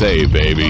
USA, baby.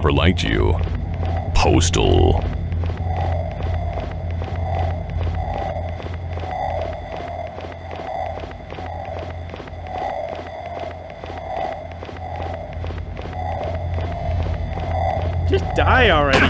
Never liked you. Postal. Just die already.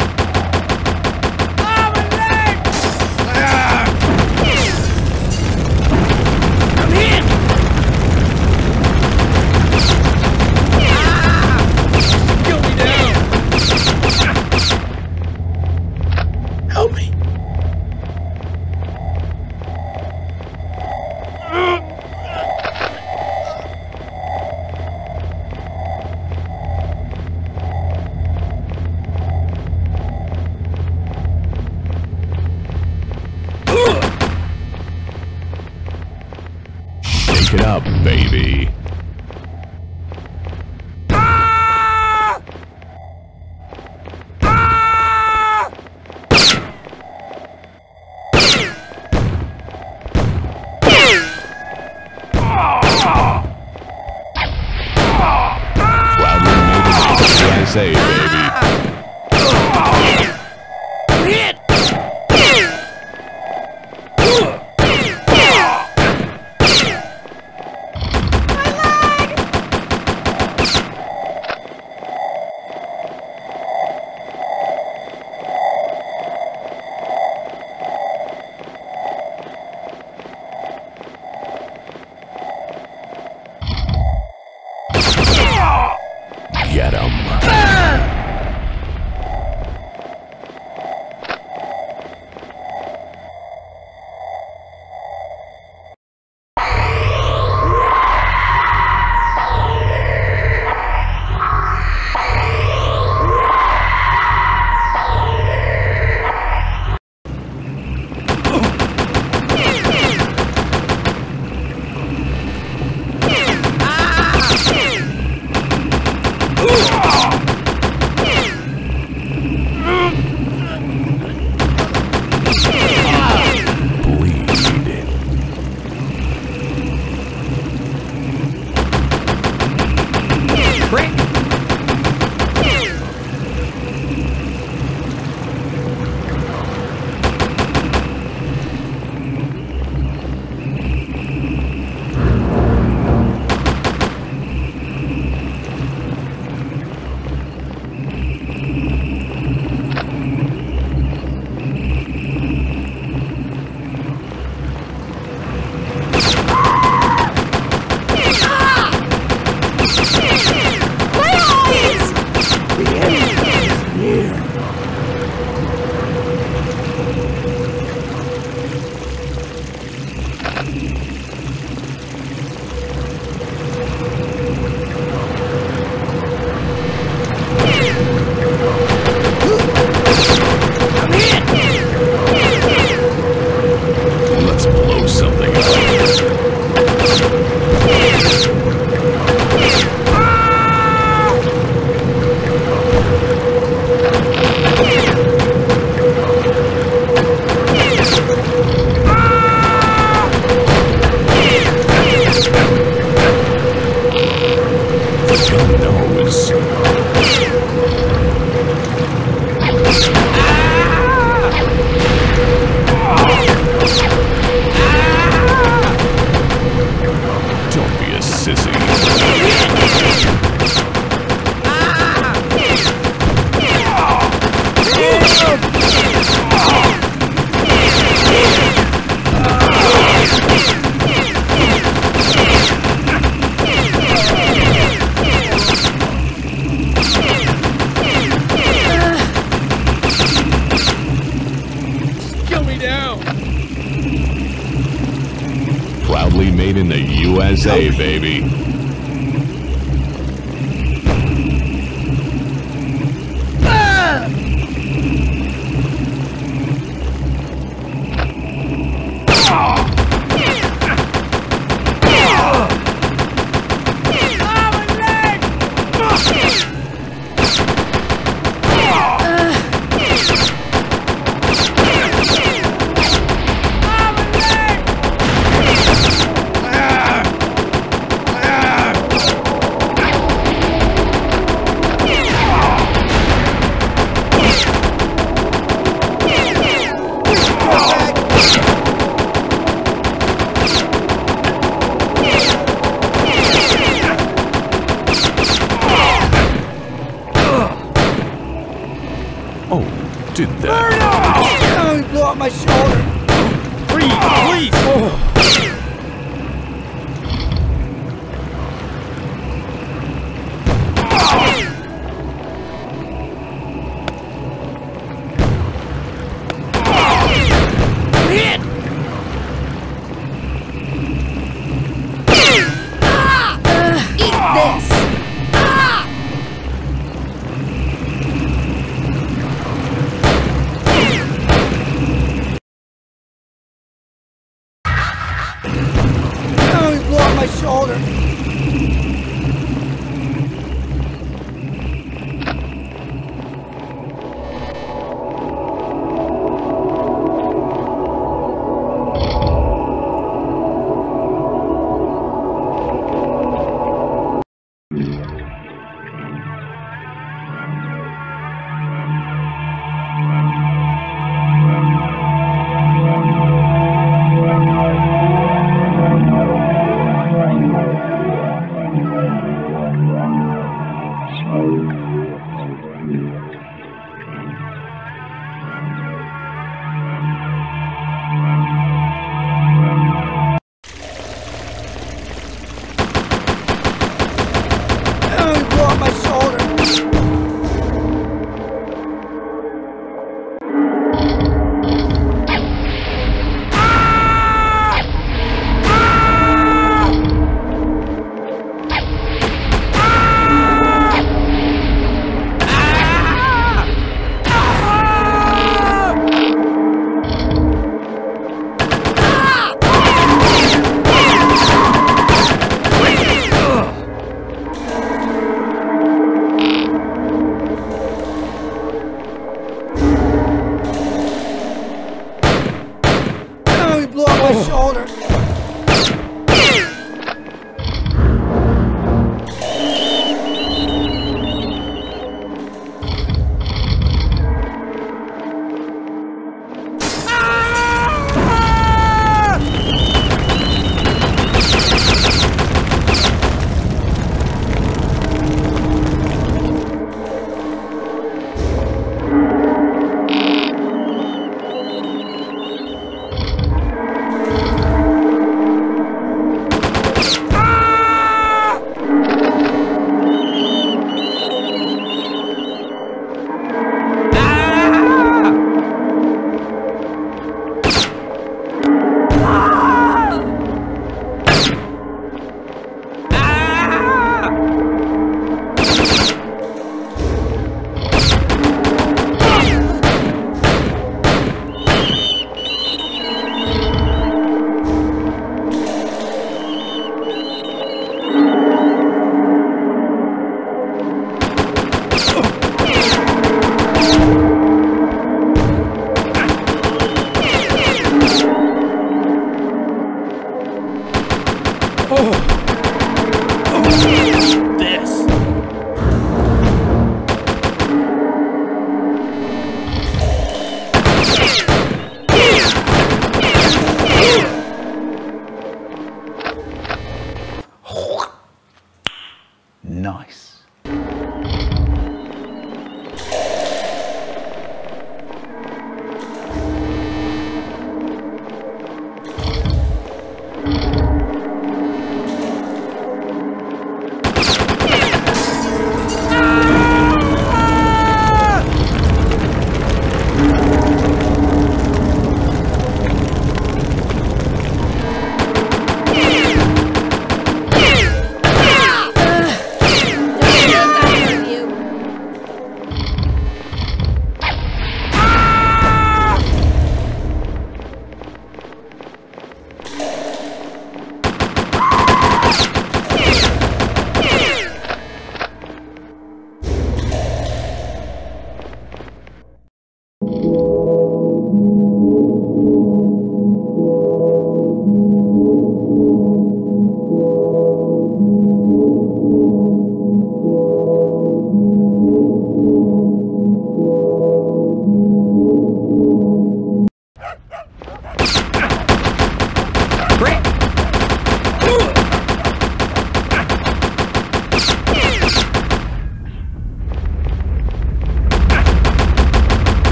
Yeah.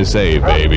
The USA, baby.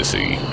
Sissy.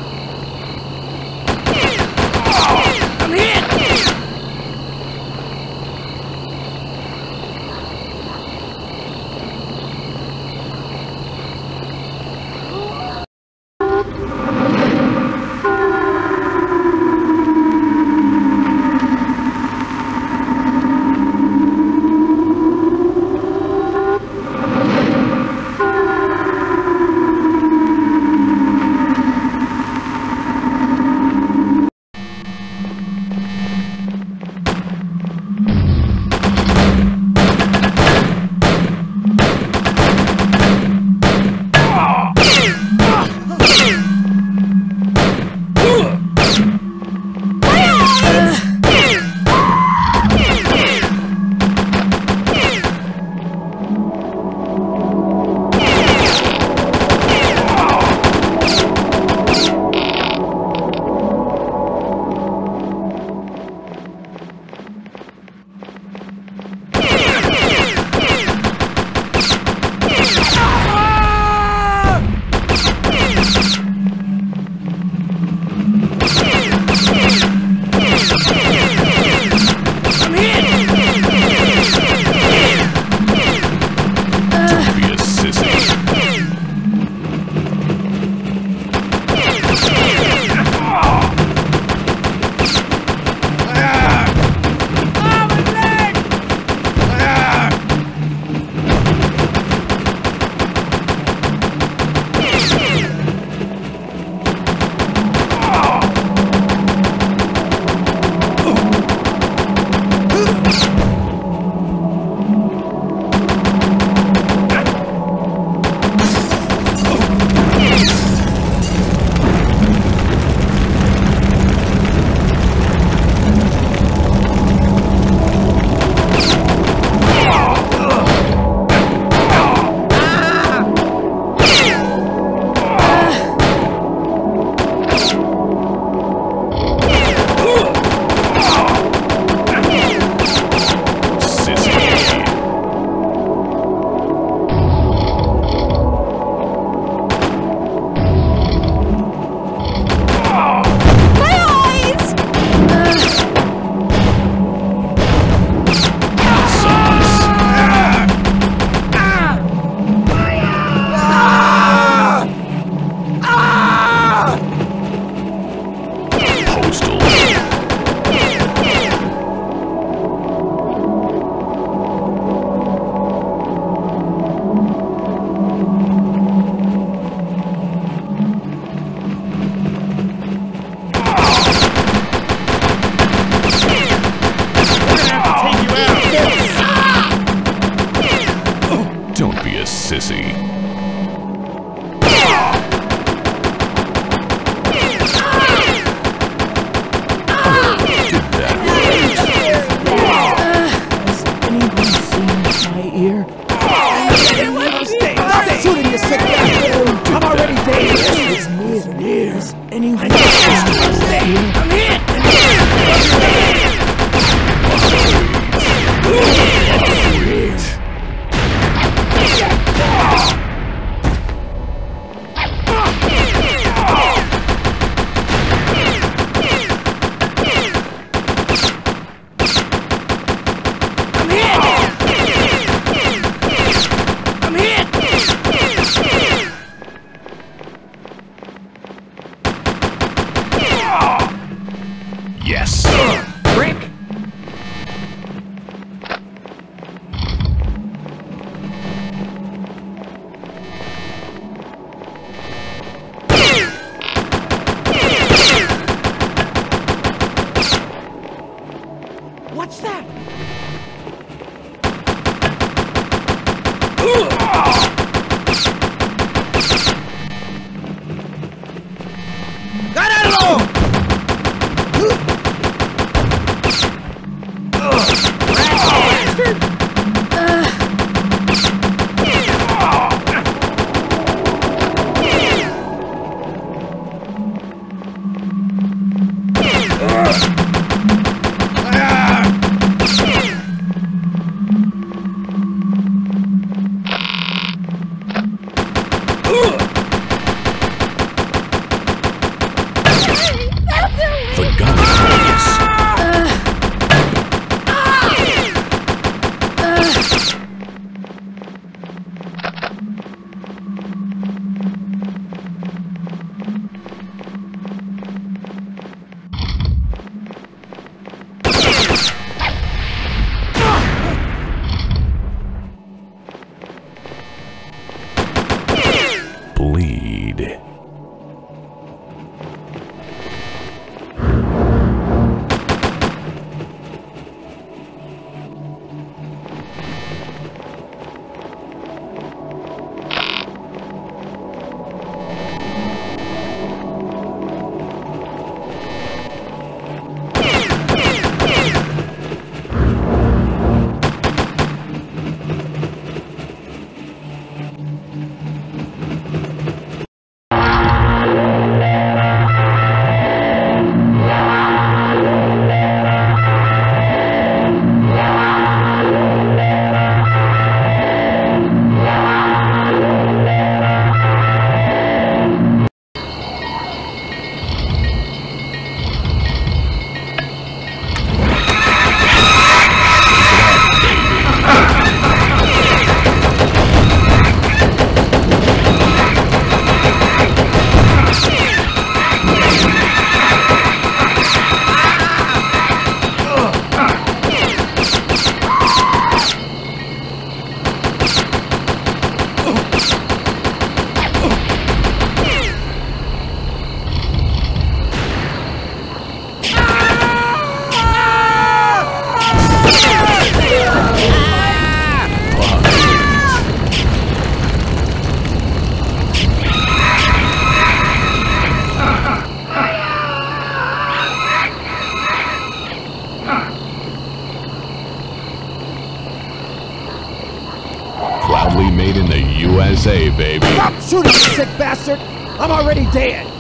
Dead!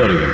Of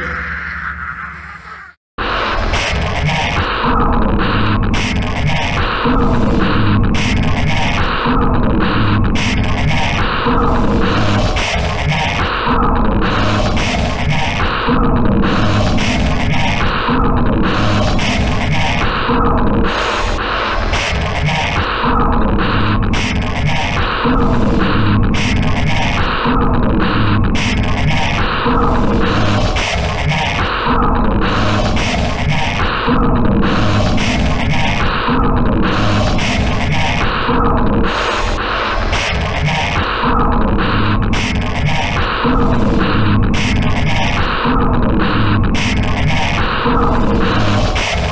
What?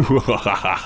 You don't sell postal?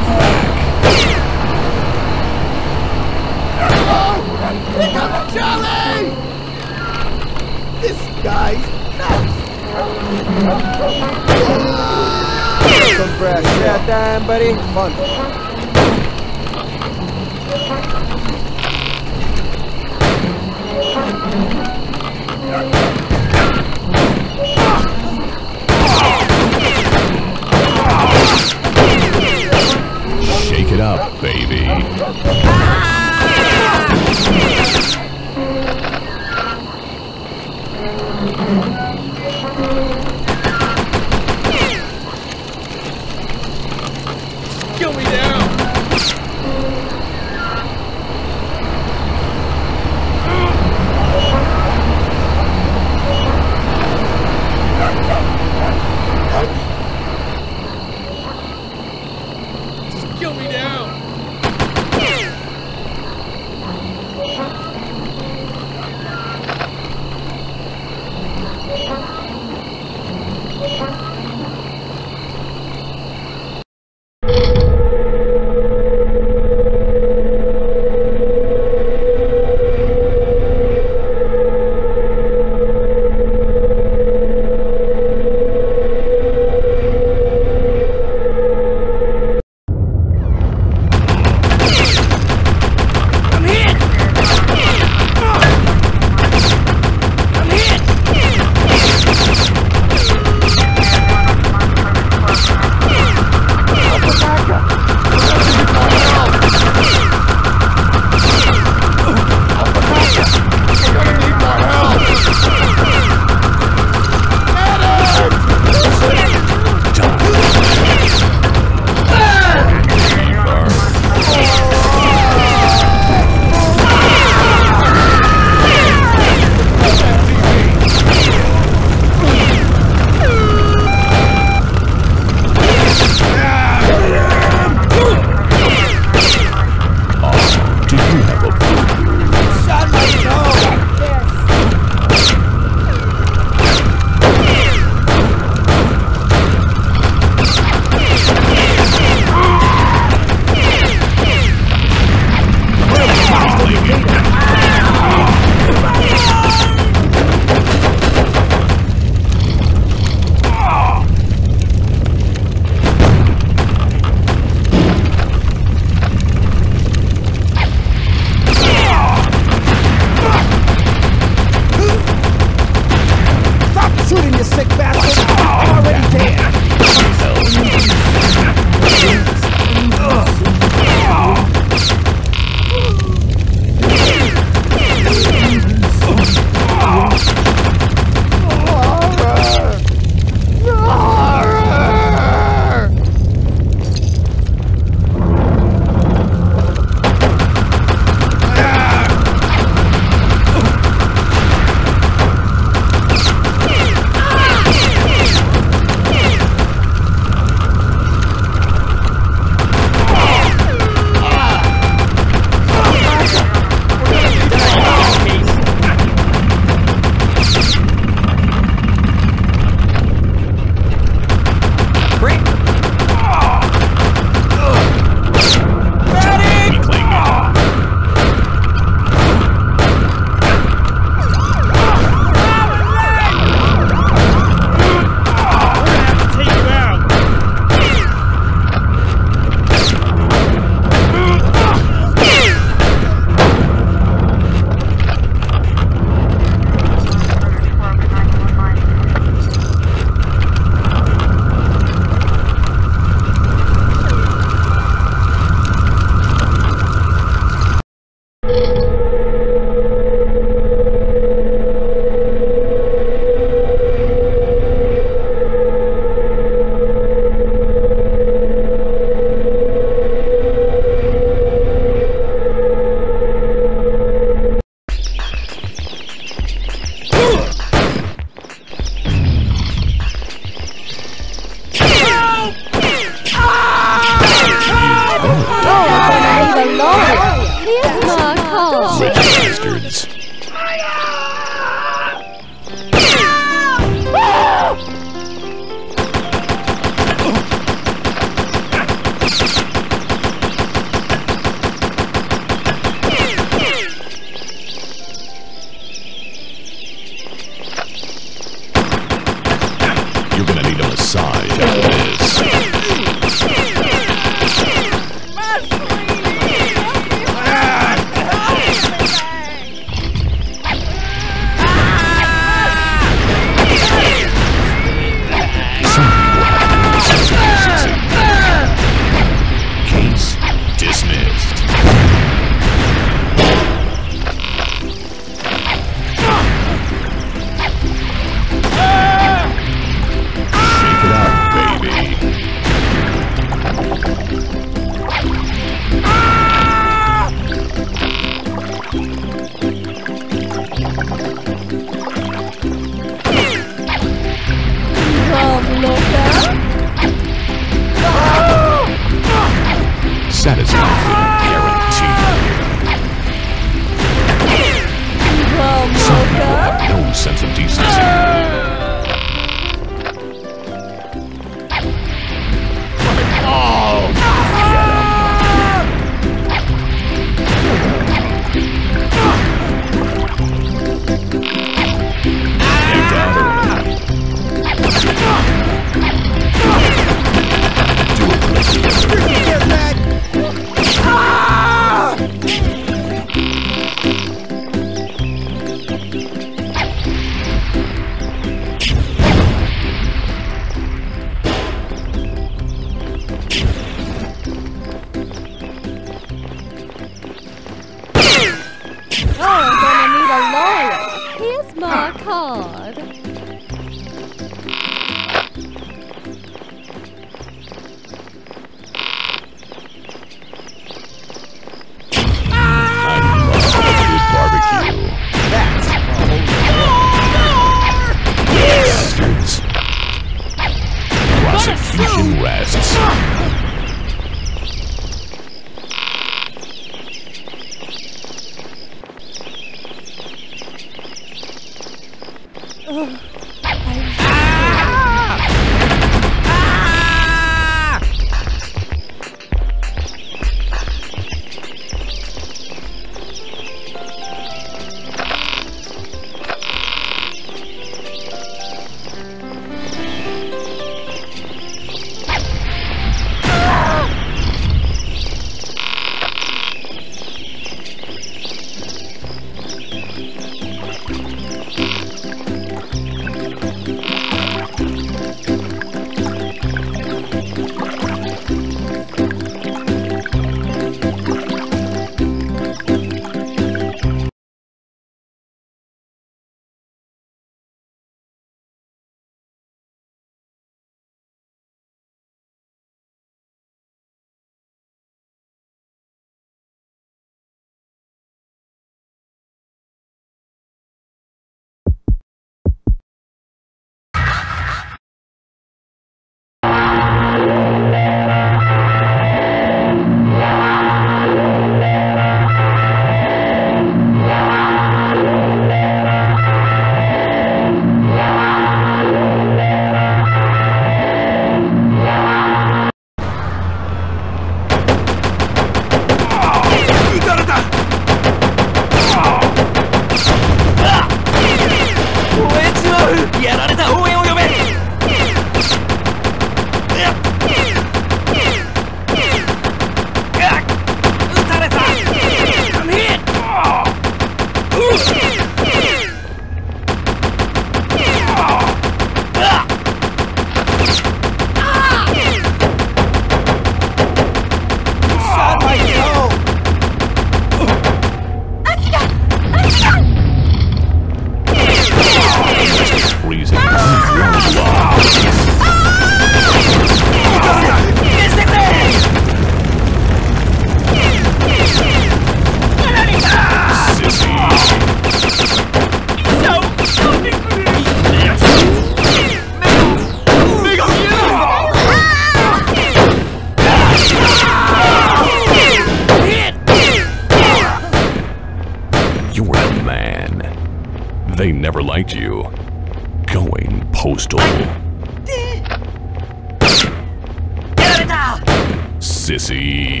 Sissy.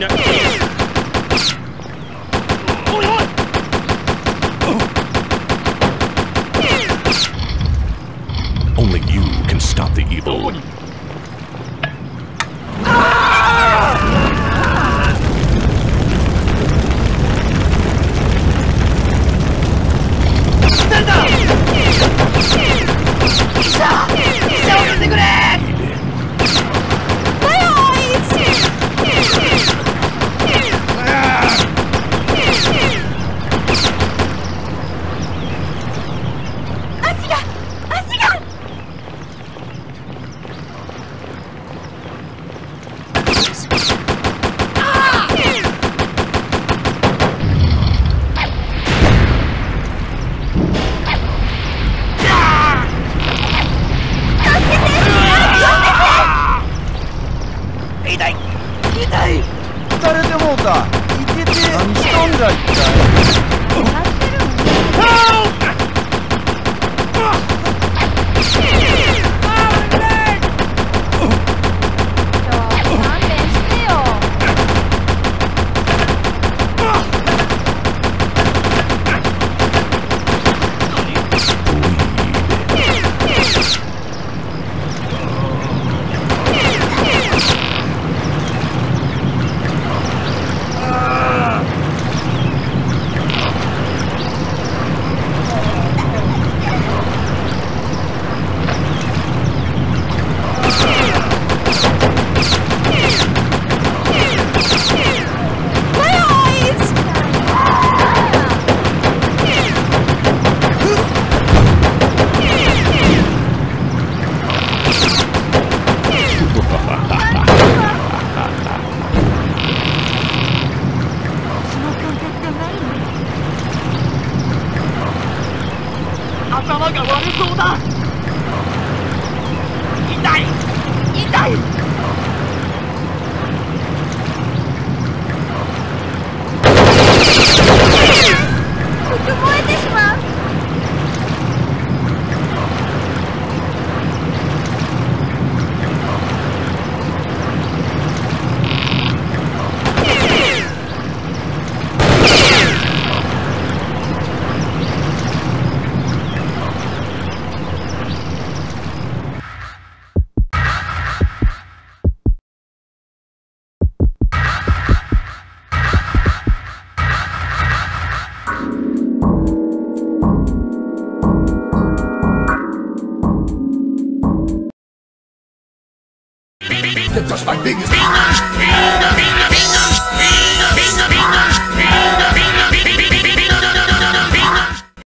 No.